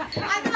I'm